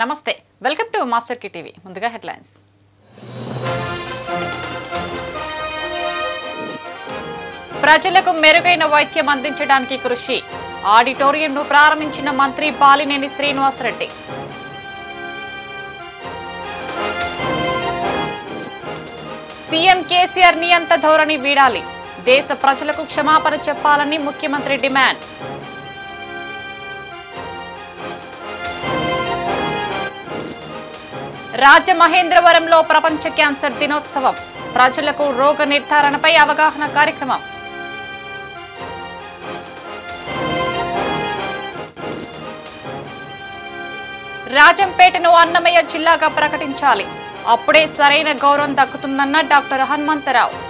నమస్తే welcome to మాస్టర్కి TV. ముందుగా హెడ్లైన్స్. ప్రజలకు మెరుగైన వైద్యం అందించడానికి కృషి. ఆడిటోరియంను ప్రారంభించిన మంత్రి బాలినేని శ్రీనివాసరెడ్డి. సీఎం కేసీఆర్ నియంత ధోరణి వీడాలి. దేశ ప్రజలకు క్షమాపణ చెప్పాలని ముఖ్యమంత్రి డిమాండ్. రాజమహేంద్రవరంలో ప్రపంచ క్యాన్సర్ దినోత్సవం. ప్రజలకు రోగ నిర్ధారణపై అవగాహన కార్యక్రమం. రాజంపేటను అన్నమయ్య జిల్లాగా ప్రకటించాలి. అప్పుడే సరైన గౌరవం దక్కుతుందన్న డాక్టర్ హనుమంతరావు.